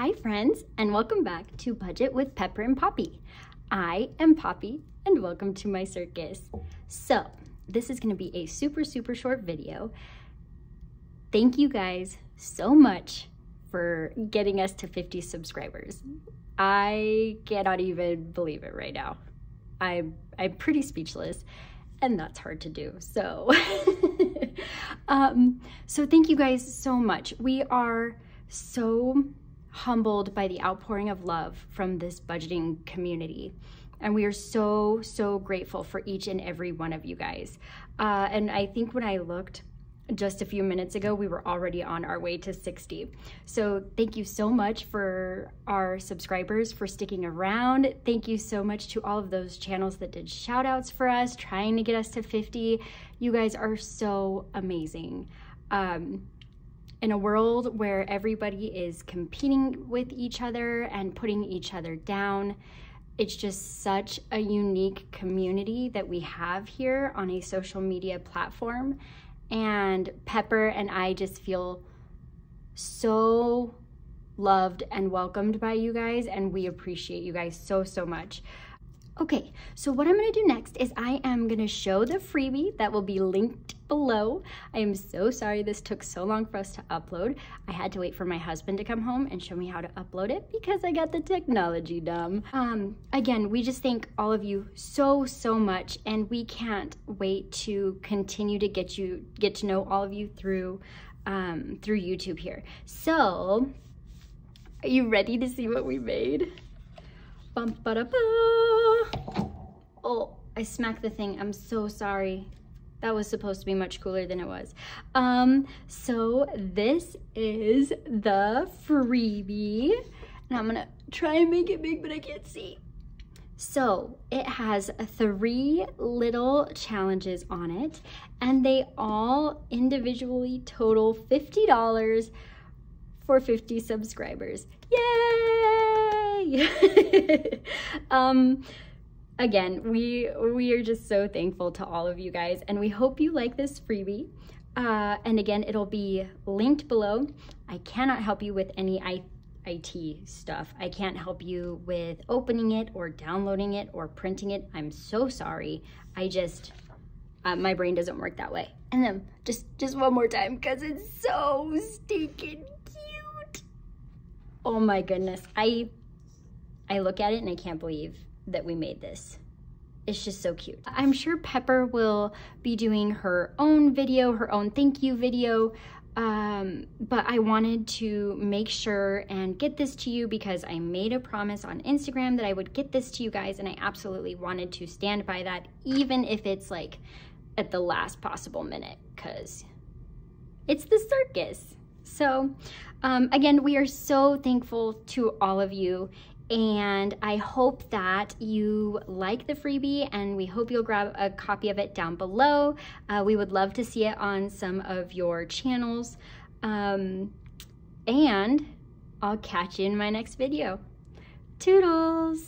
Hi friends, and welcome back to Budget with Pepper and Poppy. I am Poppy, and welcome to my circus. So, this is gonna be a super, super short video. Thank you guys so much for getting us to 50 subscribers. I cannot even believe it right now. I'm, I'm pretty speechless and that's hard to do. So, um, so thank you guys so much. We are so humbled by the outpouring of love from this budgeting community. And we are so, so grateful for each and every one of you guys. Uh, and I think when I looked just a few minutes ago, we were already on our way to 60. So thank you so much for our subscribers for sticking around. Thank you so much to all of those channels that did shout outs for us, trying to get us to 50. You guys are so amazing. Um, in a world where everybody is competing with each other and putting each other down, it's just such a unique community that we have here on a social media platform. And Pepper and I just feel so loved and welcomed by you guys, and we appreciate you guys so, so much. Okay, so what I'm gonna do next is I am gonna show the freebie that will be linked below. I am so sorry this took so long for us to upload. I had to wait for my husband to come home and show me how to upload it because I got the technology dumb. Um, again, we just thank all of you so, so much and we can't wait to continue to get you, get to know all of you through, um, through YouTube here. So, are you ready to see what we made? Bum, ba, da, ba. Oh, I smacked the thing. I'm so sorry. That was supposed to be much cooler than it was. Um, so this is the freebie. And I'm gonna try and make it big, but I can't see. So it has three little challenges on it and they all individually total $50 for 50 subscribers. Yay! um, again, we, we are just so thankful to all of you guys and we hope you like this freebie. Uh, and again, it'll be linked below. I cannot help you with any IT stuff. I can't help you with opening it or downloading it or printing it. I'm so sorry. I just, uh, my brain doesn't work that way. And then just, just one more time because it's so stinking cute. Oh my goodness. I, I look at it and I can't believe that we made this. It's just so cute. I'm sure Pepper will be doing her own video, her own thank you video, um, but I wanted to make sure and get this to you because I made a promise on Instagram that I would get this to you guys and I absolutely wanted to stand by that even if it's like at the last possible minute because it's the circus. So um, again, we are so thankful to all of you and I hope that you like the freebie and we hope you'll grab a copy of it down below. Uh, we would love to see it on some of your channels. Um, and I'll catch you in my next video. Toodles!